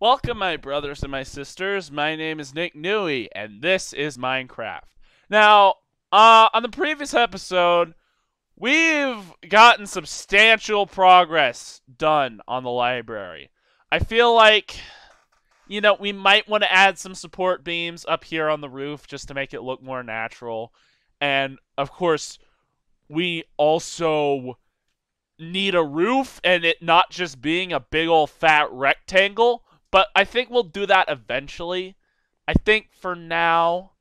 Welcome, my brothers and my sisters. My name is Nick Newey, and this is Minecraft. Now, uh, on the previous episode, we've gotten substantial progress done on the library. I feel like, you know, we might want to add some support beams up here on the roof just to make it look more natural. And, of course, we also need a roof and it not just being a big old fat rectangle. But I think we'll do that eventually. I think for now,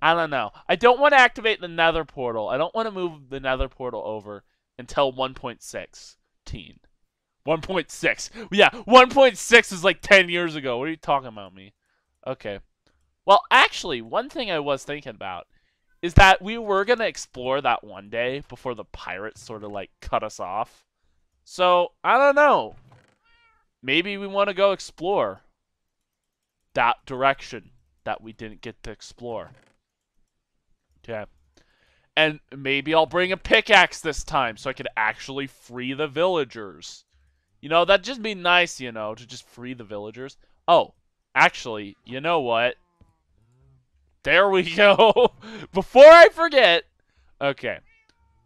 I don't know. I don't want to activate the nether portal. I don't want to move the nether portal over until 1.6 teen. 1.6. Yeah, 1.6 is like 10 years ago. What are you talking about me? Okay. Well, actually, one thing I was thinking about is that we were going to explore that one day before the pirates sort of like cut us off. So, I don't know maybe we want to go explore that direction that we didn't get to explore. Yeah. And maybe I'll bring a pickaxe this time so I could actually free the villagers. You know, that'd just be nice, you know, to just free the villagers. Oh, actually, you know what? There we go. Before I forget. Okay.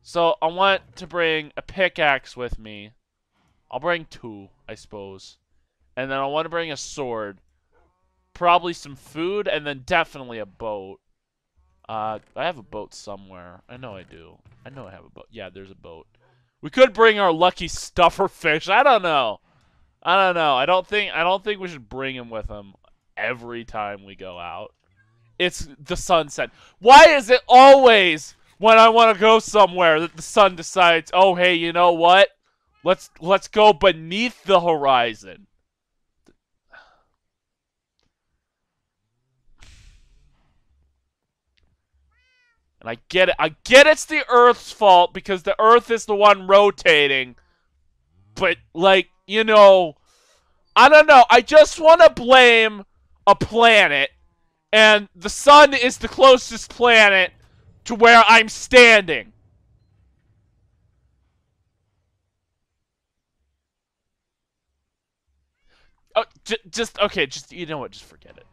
So I want to bring a pickaxe with me. I'll bring two, I suppose. And then I want to bring a sword. Probably some food, and then definitely a boat. Uh, I have a boat somewhere. I know I do. I know I have a boat. Yeah, there's a boat. We could bring our lucky puffer fish. I don't know. I don't know. I don't think I don't think we should bring him with him every time we go out. It's the sunset. Why is it always when I want to go somewhere that the sun decides, "Oh, hey, you know what? Let's let's go beneath the horizon. And I get it. I get it's the Earth's fault because the Earth is the one rotating. But like, you know, I don't know. I just want to blame a planet and the sun is the closest planet to where I'm standing. Oh, just okay. Just you know what? Just forget it.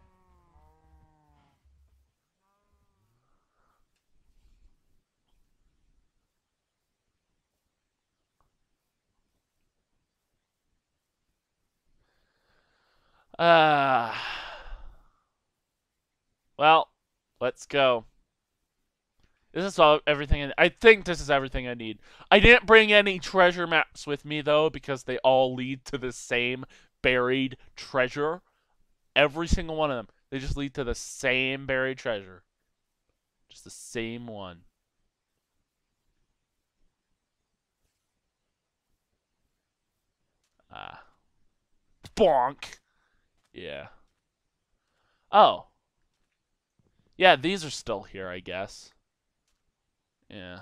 Uh, well, let's go. This is all everything. I, I think this is everything I need. I didn't bring any treasure maps with me though because they all lead to the same buried treasure. Every single one of them. They just lead to the same buried treasure. Just the same one. Ah. Bonk. Yeah. Oh. Yeah, these are still here, I guess. Yeah.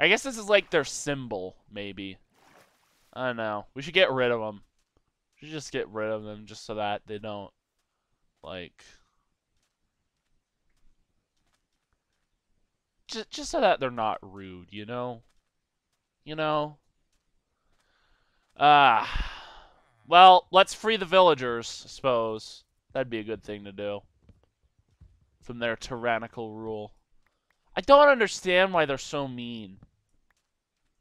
I guess this is like their symbol, maybe. I don't know. We should get rid of them just get rid of them just so that they don't, like... Just, just so that they're not rude, you know? You know? Ah. Well, let's free the villagers, I suppose. That'd be a good thing to do. From their tyrannical rule. I don't understand why they're so mean.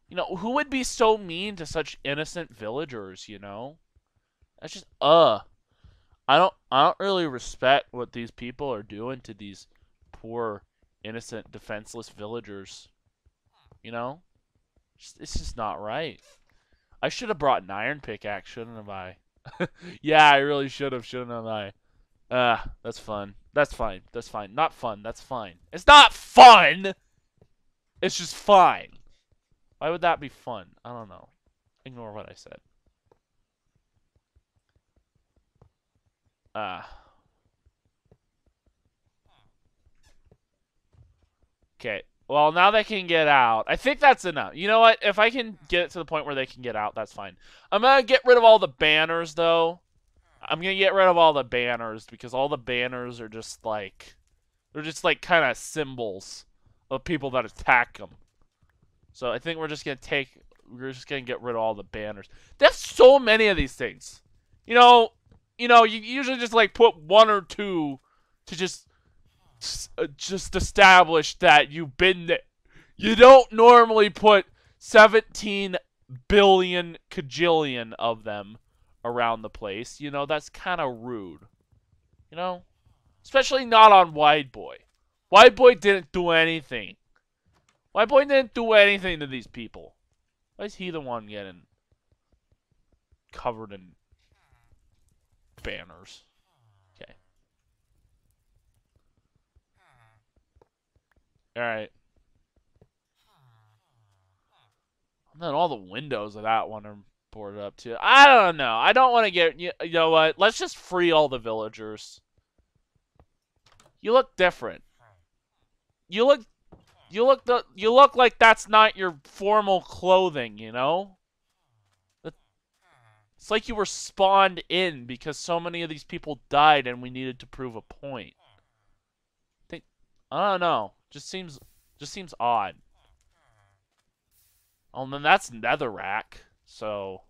You know, who would be so mean to such innocent villagers, you know? That's just uh. I don't I don't really respect what these people are doing to these poor, innocent, defenseless villagers. You know? It's just not right. I should have brought an iron pickaxe, shouldn't have I? yeah, I really should have, shouldn't have I? Ah, uh, that's fun. That's fine. That's fine. Not fun. That's fine. It's not fun! It's just fine. Why would that be fun? I don't know. Ignore what I said. Ah. Okay. Well, now they can get out. I think that's enough. You know what? If I can get it to the point where they can get out, that's fine. I'm going to get rid of all the banners, though. I'm going to get rid of all the banners because all the banners are just like... They're just like kind of symbols of people that attack them. So I think we're just going to take... We're just going to get rid of all the banners. There's so many of these things. You know, you know, you usually just like put one or two to just uh, just establish that you've been there. You don't normally put 17 billion cajillion of them around the place. You know, that's kind of rude. You know? Especially not on Wide Boy. Wide Boy didn't do anything. Wide Boy didn't do anything to these people. Why is he the one getting covered in banners? Okay. Alright. And then all the windows of that one are boarded up too. I don't know. I don't want to get. You, you know what? Let's just free all the villagers. You look different. You look. You look the. You look like that's not your formal clothing. You know. It's like you were spawned in because so many of these people died and we needed to prove a point. I think I don't know. Just seems just seems odd. Oh, and then that's netherrack, so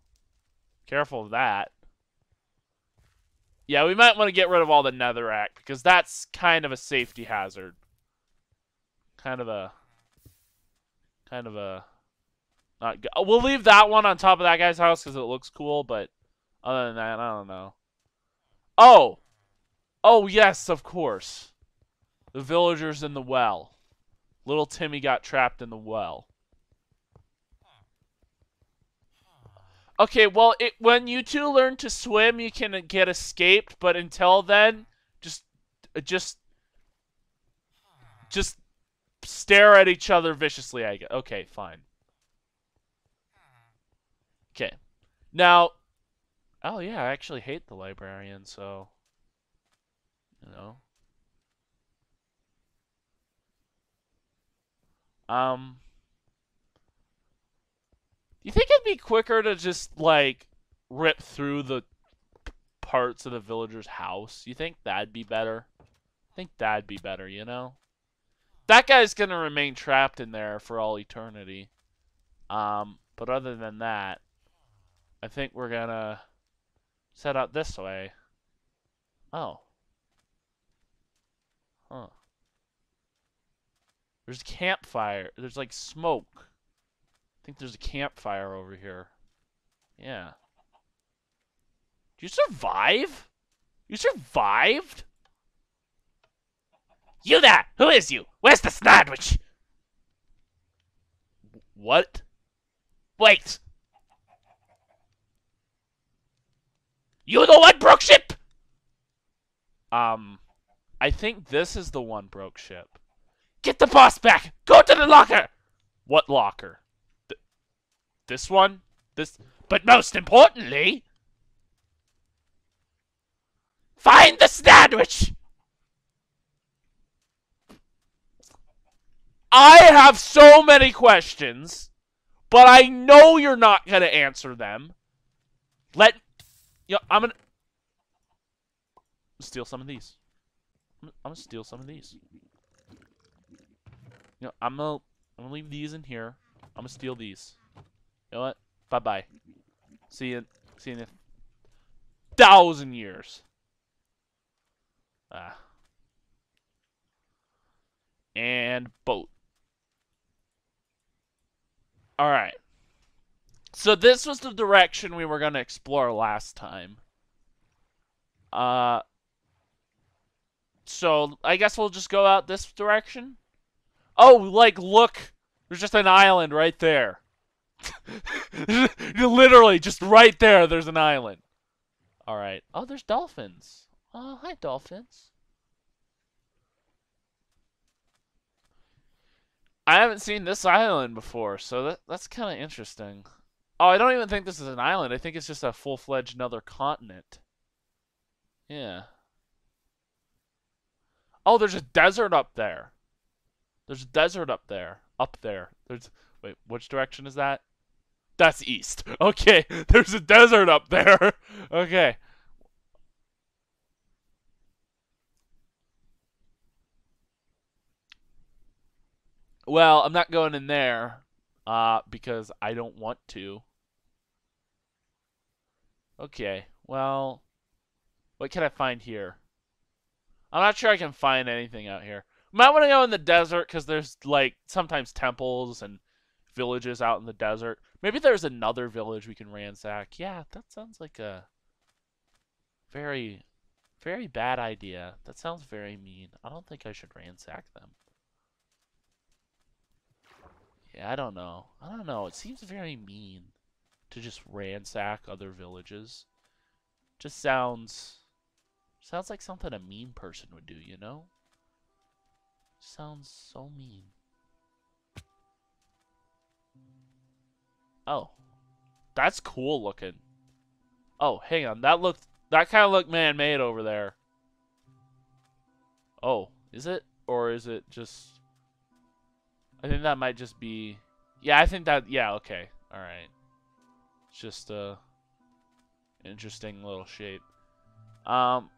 careful of that. Yeah, we might want to get rid of all the netherrack because that's kind of a safety hazard. Kind of a kind of a not good. We'll leave that one on top of that guy's house because it looks cool, but other than that, I don't know. Oh! Oh, yes, of course. The villagers in the well. Little Timmy got trapped in the well. Okay, well, it, when you two learn to swim, you can get escaped, but until then, just, just, just stare at each other viciously, I guess. Okay, fine. Okay. Now, oh yeah, I actually hate the librarian, so, you know. Um, you think it'd be quicker to just like rip through the parts of the villager's house? You think that'd be better? I think that'd be better, you know? That guy's gonna remain trapped in there for all eternity. Um, but other than that, I think we're gonna set out this way. Oh. Huh. There's a campfire. There's like smoke. I think there's a campfire over here. Yeah. Did you survive? You survived? You there! Who is you? Where's the sandwich? What? Wait! You the one broke ship? Um, I think this is the one broke ship. Get the boss back! Go to the locker! What locker? This one? This. But most importantly. Find the sandwich! I have so many questions, but I know you're not going to answer them. Let. Know, I'm to. Steal some of these. I'm to steal some of these. You know, I'm to I'm gonna leave these in here. I'm to steal these. You know what? Bye bye. See you. See you in a thousand years. Ah. And boat. All right. So this was the direction we were going to explore last time. Uh so I guess we'll just go out this direction. Oh, like look, there's just an island right there. Literally, just right there, there's an island. All right. Oh, there's dolphins. Oh, hi, dolphins. I haven't seen this island before, so that that's kind of interesting. Oh, I don't even think this is an island. I think it's just a full-fledged another continent. Yeah. Oh, there's a desert up there. There's a desert up there. Up there. There's wait, which direction is that? That's east. Okay, there's a desert up there. Okay. Well, I'm not going in there uh, because I don't want to. Okay, well, What can I find here? I'm not sure I can find anything out here. Might want to go in the desert because there's like sometimes temples and villages out in the desert. Maybe there's another village we can ransack. Yeah, that sounds like a very, very bad idea. That sounds very mean. I don't think I should ransack them. Yeah, I don't know. I don't know. It seems very mean to just ransack other villages. Just sounds sounds like something a mean person would do, you know? Sounds so mean. Oh. That's cool looking. Oh, hang on. That looked that kind of looked man-made over there. Oh, is it or is it just I think that might just be Yeah, I think that yeah, okay. All right. It's just a interesting little shape. Um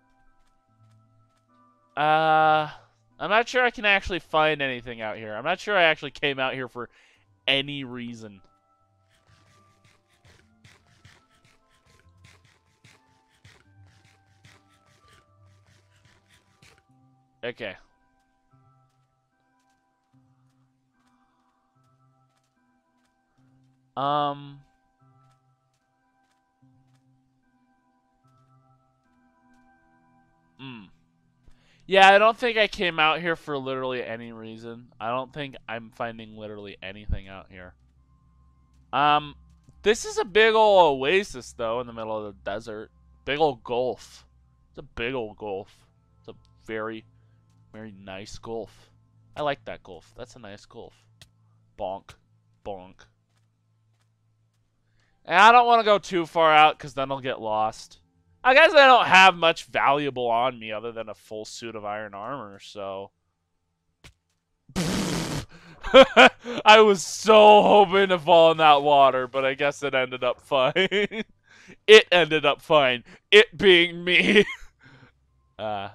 uh I'm not sure I can actually find anything out here. I'm not sure I actually came out here for any reason. Okay. Um... Hmm. Yeah, I don't think I came out here for literally any reason. I don't think I'm finding literally anything out here. Um, this is a big old oasis, though, in the middle of the desert. Big old gulf. It's a big old gulf. It's a very, very nice gulf. I like that gulf. That's a nice gulf. Bonk. Bonk. And I don't want to go too far out, because then I'll get lost. I guess I don't have much valuable on me other than a full suit of iron armor, so. I was so hoping to fall in that water, but I guess it ended up fine. it ended up fine. It being me. uh.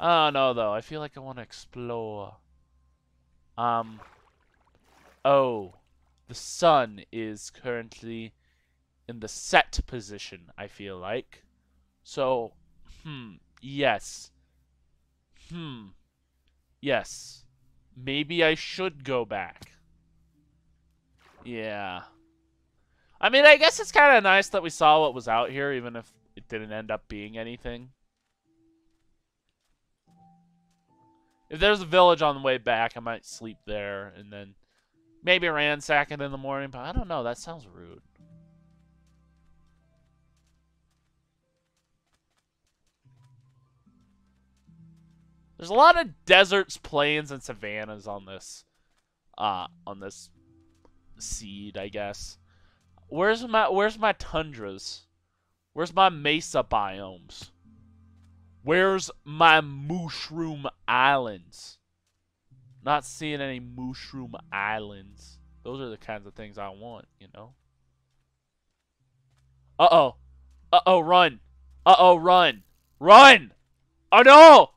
I don't know, though. I feel like I want to explore. Um. Oh. The sun is currently in the set position, I feel like. So, hmm, yes. Hmm, yes. Maybe I should go back. Yeah. I mean, I guess it's kind of nice that we saw what was out here, even if it didn't end up being anything. If there's a village on the way back, I might sleep there and then maybe ransack it in the morning, but I don't know. That sounds rude. There's a lot of deserts, plains, and savannas on this, uh, on this seed, I guess. Where's my Where's my tundras? Where's my mesa biomes? Where's my mushroom islands? Not seeing any mushroom islands. Those are the kinds of things I want, you know. Uh oh. Uh oh, run. Uh oh, run. Run! Oh no!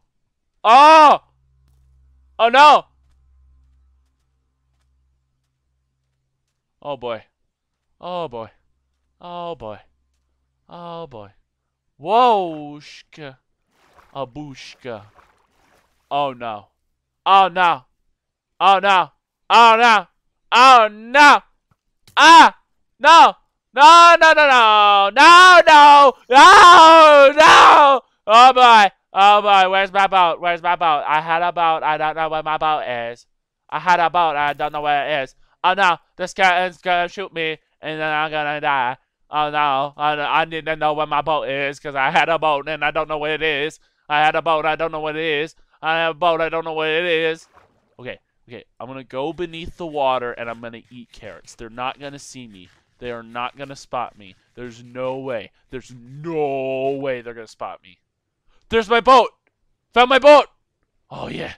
Oh! Oh no! Oh boy. Oh boy. Oh boy. Oh boy. Whoa-shka. Abushka. Oh no. Oh no. Oh no. Oh no. Oh no. Ah! No! No, no, no, no! No, no! No! No! Oh boy! Oh boy, where's my boat? Where's my boat? I had a boat. I don't know where my boat is. I had a boat. I don't know where it is. Oh no, this guy is gonna shoot me, and then I'm gonna die. Oh no, I, I need to know where my boat is, because I had a boat, and I don't know where it is. I had a boat, I don't know what it is. I have a boat, I don't know what it is. Okay, okay, I'm gonna go beneath the water, and I'm gonna eat carrots. They're not gonna see me. They are not gonna spot me. There's no way. There's no way they're gonna spot me. There's my boat. Found my boat. Oh, yeah.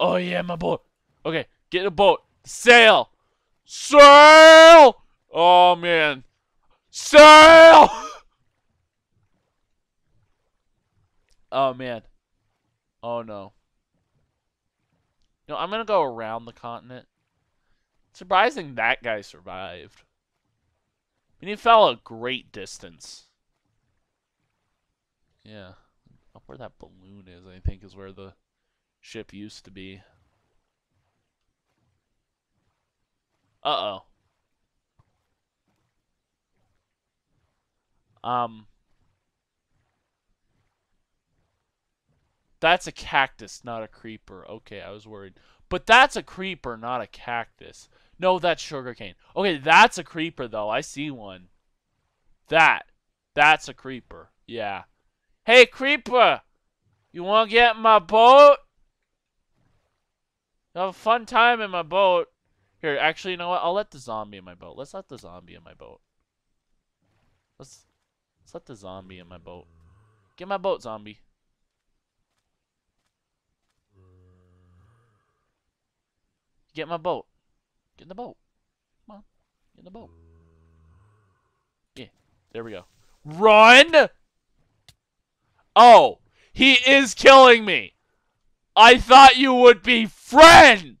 Oh, yeah, my boat. Okay, get a boat. Sail. Sail! Oh, man. Sail! oh, man. Oh, no. Know, I'm going to go around the continent. Surprising that guy survived. I mean, he fell a great distance. Yeah. Up where that balloon is, I think, is where the ship used to be. Uh-oh. Um... That's a cactus, not a creeper. Okay, I was worried. But that's a creeper, not a cactus. No, that's sugarcane. Okay, that's a creeper, though. I see one. That. That's a creeper. Yeah. Hey, creeper! You want to get in my boat? have a fun time in my boat. Here, actually, you know what? I'll let the zombie in my boat. Let's let the zombie in my boat. Let's, let's let the zombie in my boat. Get my boat, zombie. Get my boat. Get in the boat. Come on. Get in the boat. Yeah. There we go. Run! Oh! He is killing me! I thought you would be friend!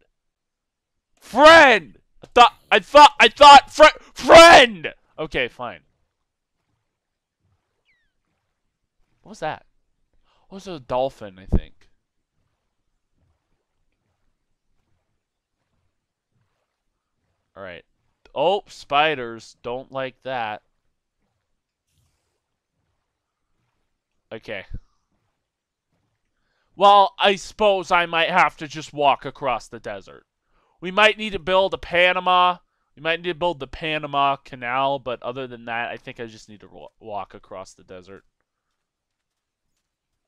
Friend! I thought, I thought, I thought, fr friend! Okay, fine. What was that? What was a dolphin, I think? Alright. Oh, spiders. Don't like that. Okay. Well, I suppose I might have to just walk across the desert. We might need to build a Panama. We might need to build the Panama Canal, but other than that, I think I just need to walk across the desert.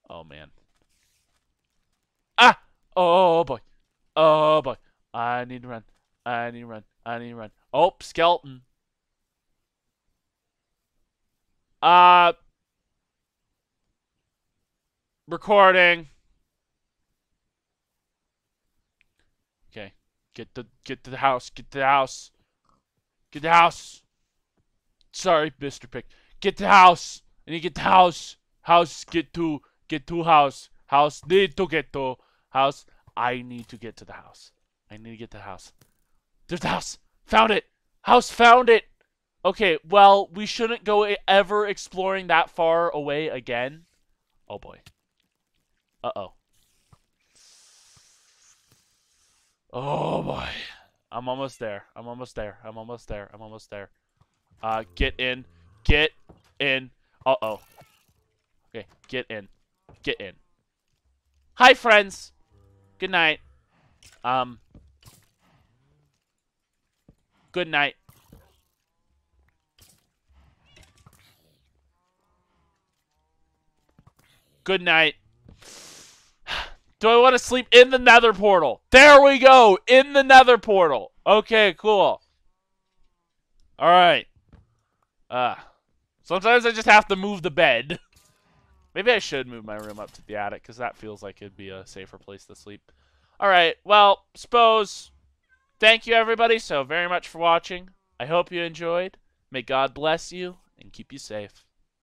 Oh, man. Ah! Oh, boy. Oh, boy. I need to run. I need to run. I need to run. Oh, skeleton. Uh. Recording. Okay. Get the get to the house. Get to the house. Get the house. Sorry, Mr. Pick. Get the house. I need to get the house. House get to get to house. House need to get to house. I need to get to the house. I need to get to the house. There's the house. Found it. House found it. Okay, well, we shouldn't go ever exploring that far away again. Oh boy. Uh-oh. Oh boy. I'm almost there. I'm almost there. I'm almost there. I'm almost there. Uh, get in. Get in. Uh-oh. Okay, get in. Get in. Hi, friends. Good night. Um, Good night. Good night. Do I want to sleep in the nether portal? There we go. In the nether portal. Okay, cool. All right. Uh, sometimes I just have to move the bed. Maybe I should move my room up to the attic because that feels like it'd be a safer place to sleep. All right. Well, suppose Thank you, everybody, so very much for watching. I hope you enjoyed. May God bless you and keep you safe.